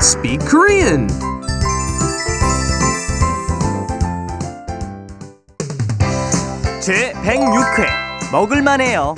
Speak Korean. 제 106회 먹을만해요.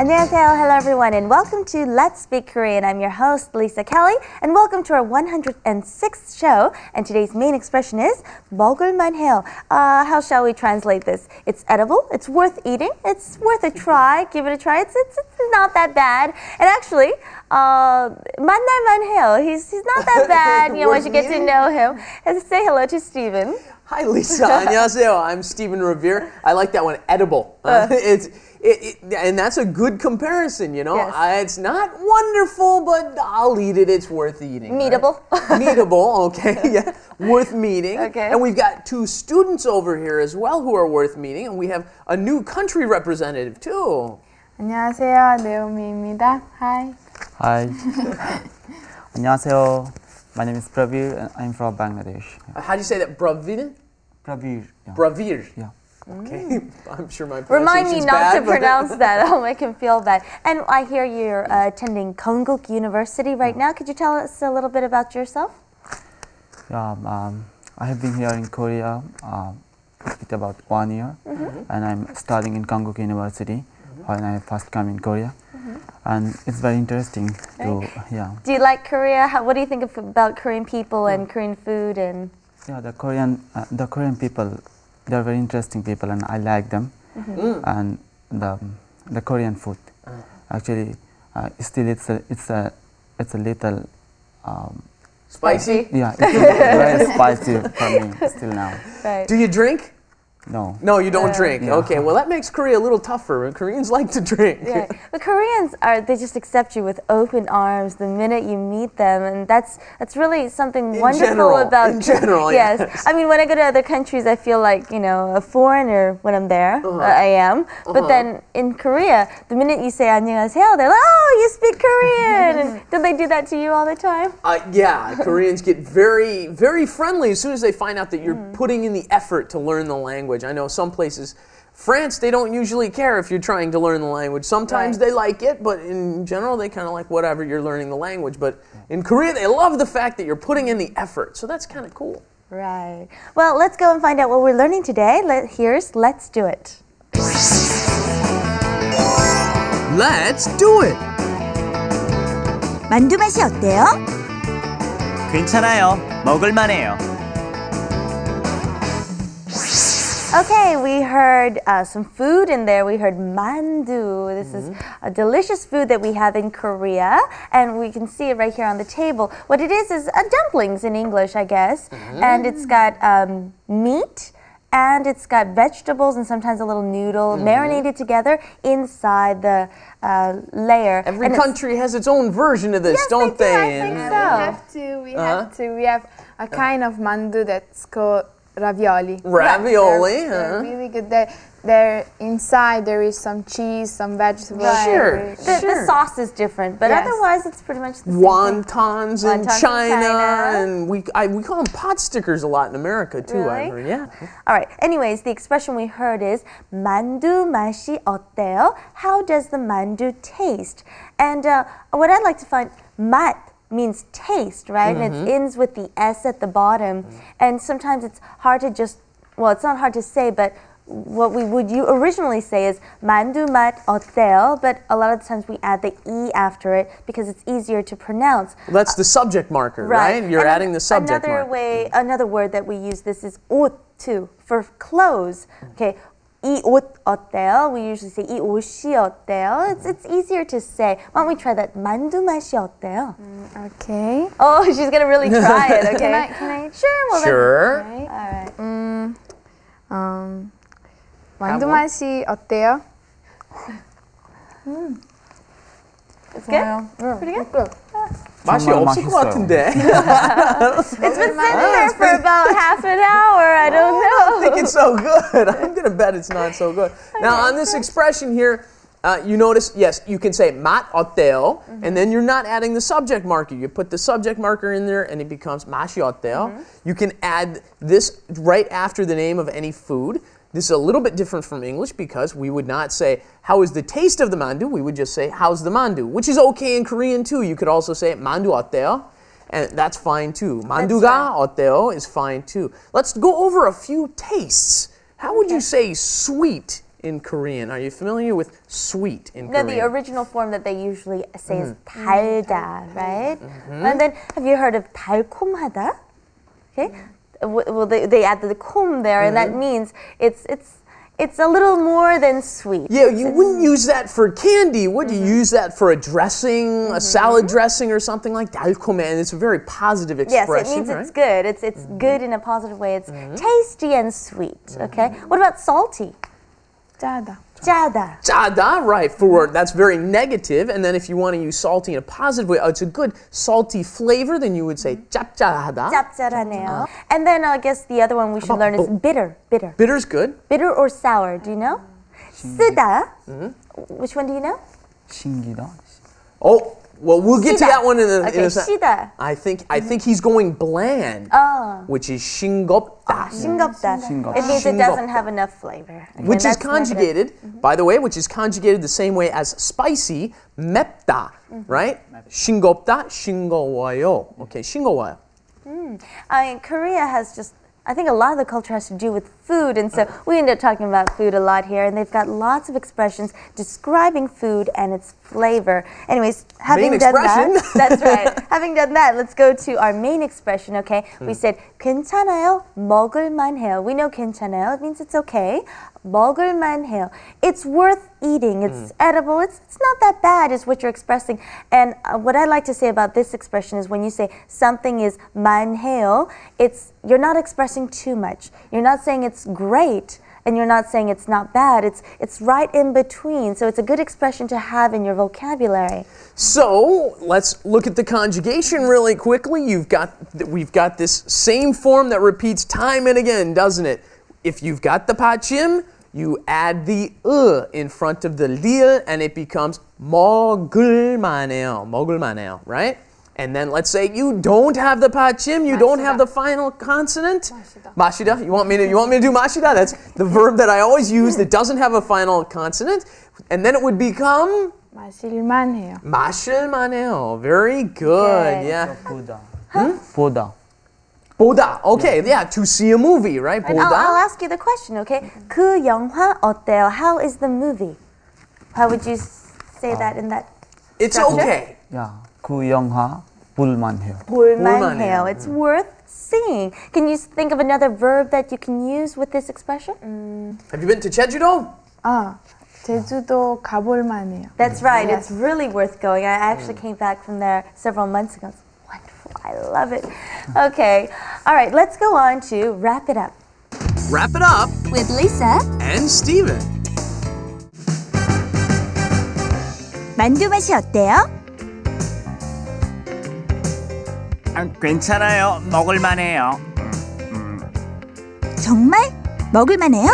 안녕하세요. Hello everyone and welcome to Let's Speak Korean. I'm your host Lisa Kelly and welcome to our 106th show. And today's main expression is 먹을만해요. Uh, how shall we translate this? It's edible, it's worth eating, it's worth a try. Give it a try. It's it's, it's not that bad. And actually, uh, 만날만해요. He's he's not that bad. You know, once you get to know him. And say hello to Stephen. Hi, Lisa. 안녕하세요. I'm Stephen Revere. I like that one. Edible. Uh, it's it, it, and that's a good comparison. You know, Yes. Uh, it's not wonderful, but I'll eat it. It's worth eating. right? Meetable. Meetable. Okay. Yeah. Worth meeting. Okay. And we've got two students over here as well who are worth meeting, and we have a new country representative too. 안녕하세요. 네오미입니다. Hi. Hi. 안녕하세요. My name is Pravir and I'm from Bangladesh. Uh, How do you say that? Bravir. Pravir. Yeah. Bravir. yeah. Okay. I'm sure my pronunciation is correct. Remind me not bad, to pronounce that. I'll make him feel bad. And I hear you're uh, attending Konkuk University right now. Could you tell us a little bit about yourself? Yeah, um, I have been here in Korea uh, it's about one year, and I'm studying in Konkuk University when I first come in Korea, and it's very interesting to yeah Do you like Korea? How, what do you think of, about Korean people and Korean food? And yeah the Korean uh, the Korean people they're very interesting people, and I like them, and the the Korean food actually uh, still it's a it's a it's a little. Um, Spicy. Yeah, it's very spicy for me still now. right. Do you drink? No. No, you don't drink. Yeah. Okay, well that makes Korea a little tougher. Koreans like to drink. Yeah. The Koreans are they just accept you with open arms the minute you meet them and that's that's really something In wonderful general, about in general, yes. yes. I mean when I go to other countries I feel like, you know, a foreigner when I'm there. Uh-huh. Uh, I am. But then in Korea, the minute you say 안녕하세요, they're like, "Oh, you speak Korean." and do they do that to you all the time? Uh, yeah, Koreans get very, very friendly as soon as they find out that you're Mm. putting in the effort to learn the language. I know some places, France, they don't usually care if you're trying to learn the language. Sometimes Right. they like it, but in general, they kind of like whatever you're learning the language. But in Korea, they love the fact that you're putting in the effort. So that's kind of cool. Right. Well, let's go and find out what we're learning today. Let, here's Let's Do It. Let's do it. 만두 맛이 어때요? 괜찮아요. 먹을만해요. Okay, we heard uh, some food in there. We heard mandu. This is a delicious food that we have in Korea, and we can see it right here on the table. What it is is uh, dumplings in English, I guess, and it's got um, meat. And it's got vegetables and sometimes a little noodle marinated together inside the uh, layer. Every And it's- country has its own version of this, Yes, don't they do, I think And- so. We have to. We have to. We have a kind of mandu that's called ravioli. Ravioli, yeah, they're, huh? they're really good. They're, they're, inside. There is some cheese, some vegetables. Right. Sure, the, sure. The sauce is different, but yes. otherwise it's pretty much the same. Wontons, in, China, China, and we I, we call them pot stickers a lot in America too. Really? I heard, yeah. All right. Anyways, the expression we heard is mandu mashi oteo. How does the mandu taste? And uh, what I'd like to find mat means taste, right? Mm -hmm. And it mm-hmm. ends with the S at the bottom. Mm -hmm. And sometimes it's hard to just, well, it's not hard to say, but what we would you originally say is mandu mat hotel, but a lot of times we add the e after it because it's easier to pronounce. Well, that's the subject marker, right? right? You're and adding the subject another marker. Another way, another word that we use this is ut too for clothes. Mm. Okay, 이 옷 어때요? We usually say 이 옷이 어때요? It's it's easier to say. Why don't we try that? 만두 맛이 어때요? Okay. Oh, she's gonna really try it. Okay. Can I? Can I? Sure. Well, then- Sure. Right. all right. Um, Have 만두 one? 맛이 어때요? It's good. Pretty good. 맛이 정말 없을 것 맛있어요. 같은데. It's been sitting there for about half an hour. I don't I think know. it's so good. I'm gonna bet it's not so good. Now on this expression here. Uh, you notice, yes, you can say 맛 어때요, and then you're not adding the subject marker. You put the subject marker in there, and it becomes 맛이 어때요. You can add this right after the name of any food. This is a little bit different from English because we would not say, How is the taste of the mandu? We would just say, How's the mandu? Which is okay in Korean too. You could also say, 만두 어때요? And that's fine too. 만두가 어때요 is fine too. Let's go over a few tastes. How would you say sweet in Korean? Are you familiar with sweet in No, Korean? the original form that they usually say is Mm-hmm. 달다, right? And then have you heard of 달콤하다? Okay, W- well, they, they the kum there, mm-hmm. and that mm-hmm. means it's it's it's a little more than sweet. Yeah, you wouldn't use that for candy, would mm-hmm. you? Use that for a dressing, mm-hmm. a salad dressing, or something like that. And it's a very positive expression. Yes, it means right? it's good. It's it's mm-hmm. good in a positive way. It's mm-hmm. tasty and sweet. Okay. Mm-hmm. What about salty? 짜다. 짜다, right? For that's very negative, and then if you want to use salty in a positive way, oh, it's a good salty flavor. Then you would say 짭짤하다. 짭짤하네요. And then I guess the other one we should Uh-huh. about learn is bo- bitter. Bitter. Bitter's good. Bitter or sour? Do you know? 쓰다. Mm-hmm. Which one do you know? 신기다. Oh, well, we'll get to that one in a, okay, in second. I think I think he's going bland, oh. which is shingopda. Ah, shingopda. It means it doesn't have enough flavor. Okay, which is conjugated, mm-hmm. by the way, which is conjugated the same way as spicy, mepta, mm -hmm. right? Shingopda, shingowayo. Okay, shingowayo. Mm. I mean, Korea has just I think a lot of the culture has to do with food, and so we end up talking about food a lot here, and they've got lots of expressions describing food and its flavor. Anyways, having Main done expression. that, that's right. having done that, let's go to our main expression, okay? Hmm. We said, 괜찮아요, 먹을만해요. We know 괜찮아요, it means it's okay. 먹을만해요. It's worth eating, it's Hmm. edible, it's, it's not that bad, is what you're expressing. And uh, what I like to say about this expression is when you say something is 만해요, it's, you're not expressing too much. You're not saying it's great. And you're not saying it's not bad. It's it's right in between. So it's a good expression to have in your vocabulary. So let's look at the conjugation really quickly. You've got we've got this same form that repeats time and again, doesn't it? If you've got the pachim, you add the uh in front of the lil and it becomes mogul manel, right? And then let's say you don't have the pachim, you don't have the final consonant. Mashida. You want me to you want me to do mashida? That's the verb that I always use that doesn't have a final consonant. And then it would become Mashilmaneo. Mashilmaneo. Very good. Yeah. Buddha. Hmm? 보다. Okay. Yeah. To see a movie, right? And I'll, I'll 보다. ask you the question, okay? 그 영화 어때요? How is the movie? How would you s- say that in that? It's structure? okay. 야, 그 영화 볼만해요. 볼만해요. It's worth seeing. Can you s- think of another verb that you can use with this expression? Have you been to Jeju-do? 아, 제주도 가볼만해요. That's right. It's really worth going. I actually came back from there several months ago. I love it. Okay. All right. Let's go on to wrap it up. Wrap it up With Lisa. and Steven. 만두 맛이 어때요? 아, 괜찮아요. 먹을만해요. 정말 먹을만해요?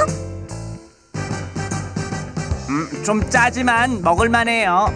음, 좀 짜지만 먹을만해요.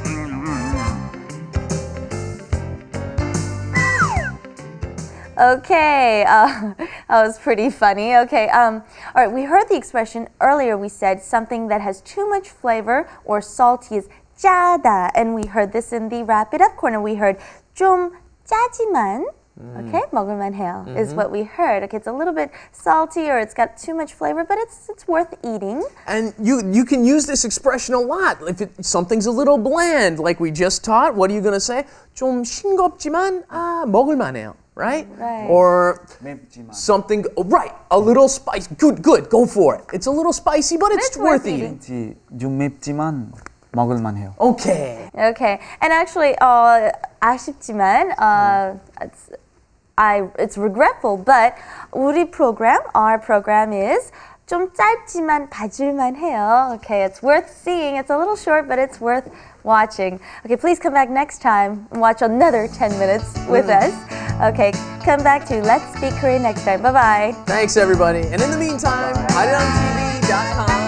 Okay, uh, that was pretty funny. Okay, um, all right, we heard the expression earlier. We said something that has too much flavor or salty is 짜다, and we heard this in the wrap it up corner. We heard 좀 짜지만. Okay, 먹을만해요 is what we heard. Okay, it's a little bit salty or it's got too much flavor, but it's it's worth eating. And you you can use this expression a lot. If it, something's a little bland, like we just taught, what are you going to say? 좀 싱겁지만 아 먹을만해요, right? Right. Or 맵지만. something oh, right, a little spicy. Good, good. Go for it. It's a little spicy, but it's, it's worth worth eating. 지- 좀 맵지만 먹을만해요. Okay. Okay, and actually, uh, 아쉽지만, uh, it's, I, it's regretful, but 우리 program, our program is 좀 짧지만 봐줄만 해요. Okay, it's worth seeing. It's a little short, but it's worth watching. Okay, please come back next time and watch another 10 minutes with us. Okay, come back to Let's Speak Korean next time. Bye bye. Thanks everybody. And in the meantime, IDOMTV.com